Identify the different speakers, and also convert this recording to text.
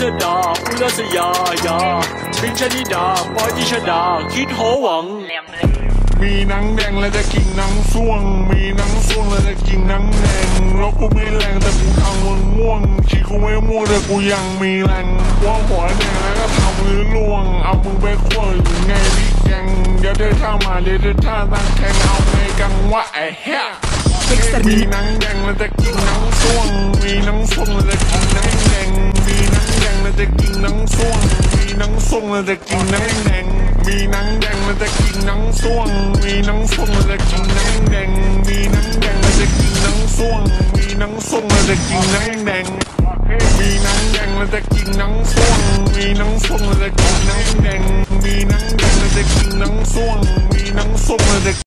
Speaker 1: เธอดาอุลสยายาปริญชนิดาปอยติชดา คิดโหวัง
Speaker 2: มีหนังแดงแล้วจะกินหนังส่วง มีหนังส่วงแล้วจะกินหนังแดงแล้วกูไม่แรงแต่กูทำมึงม่วงชีกูไม่ม่วงแต่กูยังมีแรงว่าหัวแดงแล้วก็ทำมือล่วง เอามือไปขั้วอยู่ไงพี่แกงเดี๋ยวเธอท่ามาเดี๋ยวเธอท่าตั้งแข่งเอาไงกังวะไอ้เหี้ยมีหนังแดงแล้วจะกินหนังส่วง มีหนังส่วง xuông mi nắng xuông là ta kinh nắng đen mi nắng đen là ta kinh nắng xuông mi nắng xuông là ta kinh nắng đen mi nắng đen là ta kinh nắng xuông mi nắng xuông là ta kinh nắng đen mi nắng đen là ta kinh nắng xuông mi nắng xuông là ta kinh nắng đen mi nắng đen là ta kinh nắng xuông mi nắng xuông là ta